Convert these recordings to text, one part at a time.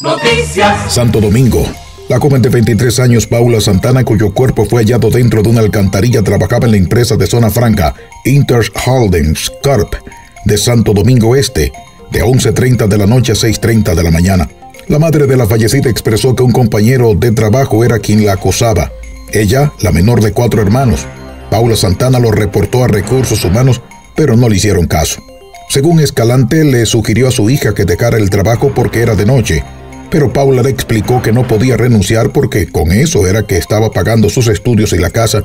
Noticias. Santo Domingo. La joven de 23 años, Paula Santana, cuyo cuerpo fue hallado dentro de una alcantarilla, trabajaba en la empresa de zona franca Inter Holdings Corp de Santo Domingo Este, de 11.30 de la noche a 6.30 de la mañana. La madre de la fallecida expresó que un compañero de trabajo era quien la acosaba. Ella, la menor de cuatro hermanos. Paula Santana lo reportó a recursos humanos, pero no le hicieron caso. Según Escalante, le sugirió a su hija que dejara el trabajo porque era de noche, pero Paula le explicó que no podía renunciar porque con eso era que estaba pagando sus estudios y la casa,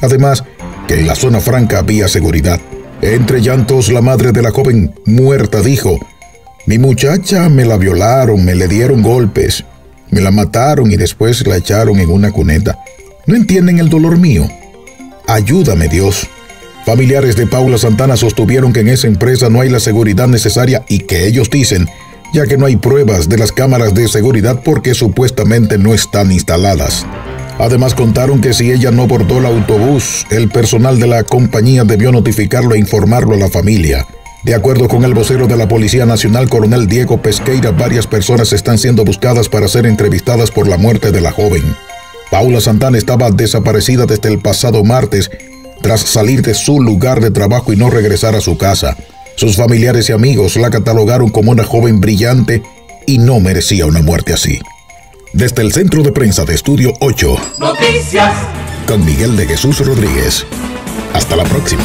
además que en la zona franca había seguridad. Entre llantos, la madre de la joven muerta dijo, mi muchacha me la violaron, me le dieron golpes, me la mataron y después la echaron en una cuneta. ¿No entienden el dolor mío? Ayúdame Dios. Familiares de Paula Santana sostuvieron que en esa empresa no hay la seguridad necesaria y que ellos dicen, ya que no hay pruebas de las cámaras de seguridad porque supuestamente no están instaladas. Además contaron que si ella no bordó el autobús, el personal de la compañía debió notificarlo e informarlo a la familia. De acuerdo con el vocero de la Policía Nacional, coronel Diego Pesqueira, varias personas están siendo buscadas para ser entrevistadas por la muerte de la joven. Paula Santana estaba desaparecida desde el pasado martes tras salir de su lugar de trabajo y no regresar a su casa. Sus familiares y amigos la catalogaron como una joven brillante y no merecía una muerte así. Desde el Centro de Prensa de Estudio 8. Noticias. Con Miguel de Jesús Rodríguez. Hasta la próxima.